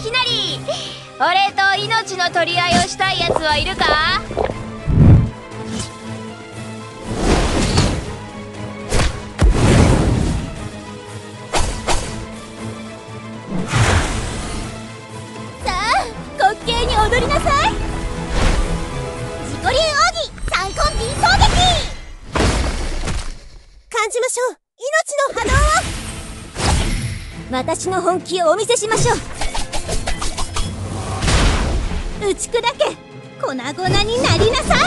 ひなり。俺と命の取り合いをしたいやつはいるか？さあ滑稽に踊りなさい。自己流奥義三根輪走撃感じましょう。命の波動を。私の本気をお見せしましょう。打ち砕け粉々になりなさい。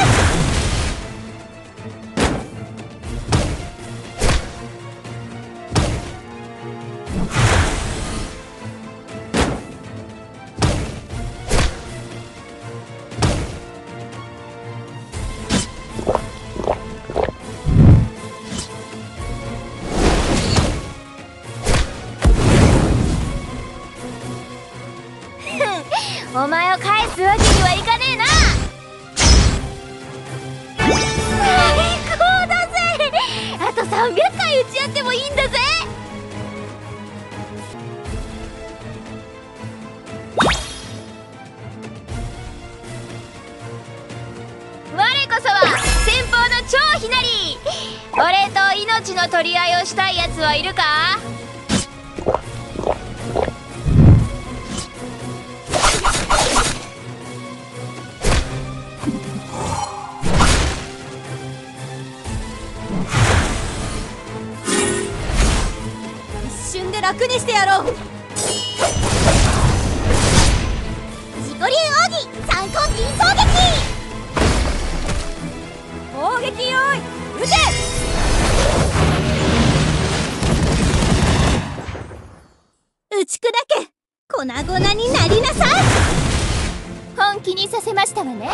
お前をすわけにはいかねえな。最高だぜ。あと300回打ち合ってもいいんだぜ。我こそは先方の超ひなり。俺と命の取り合いをしたいやつはいるか？楽にしてやろう。自己流奥義三根輪走撃。攻撃用意撃て。打ち砕け。粉々になりなさい。本気にさせましたわね。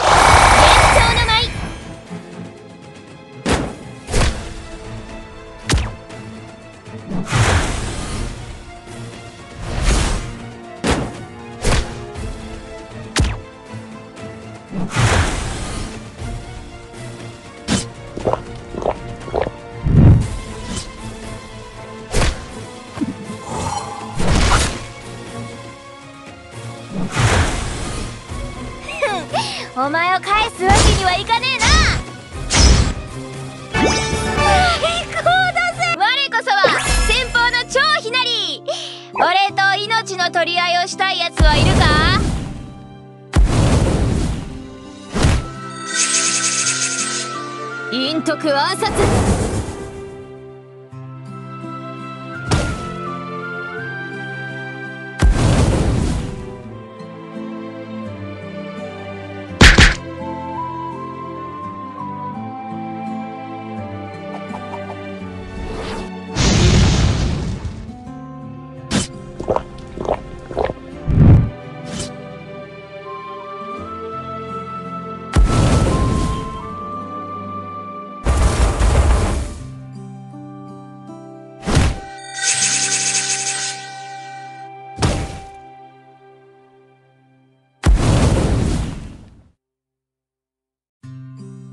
お前を返すわけにはいかねえな！我こそは先方の超ひなり！俺と命の取り合いをしたいやつはいるか陰徳暗殺。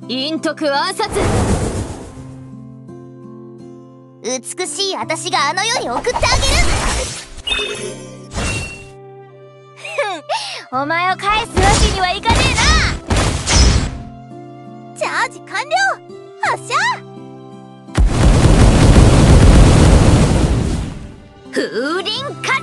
陰徳暗殺。美しい私があの世に送ってあげる。お前を返すわけにはいかねチャージ完了。発射。えな風林火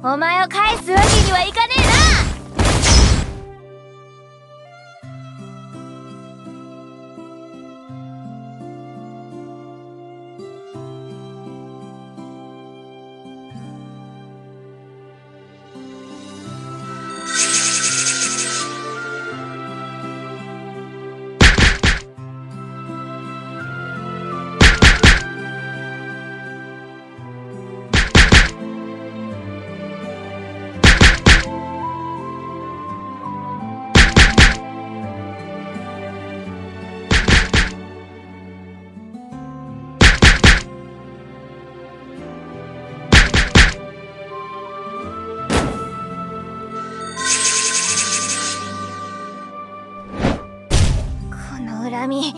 お前を返すわけにはいかない。み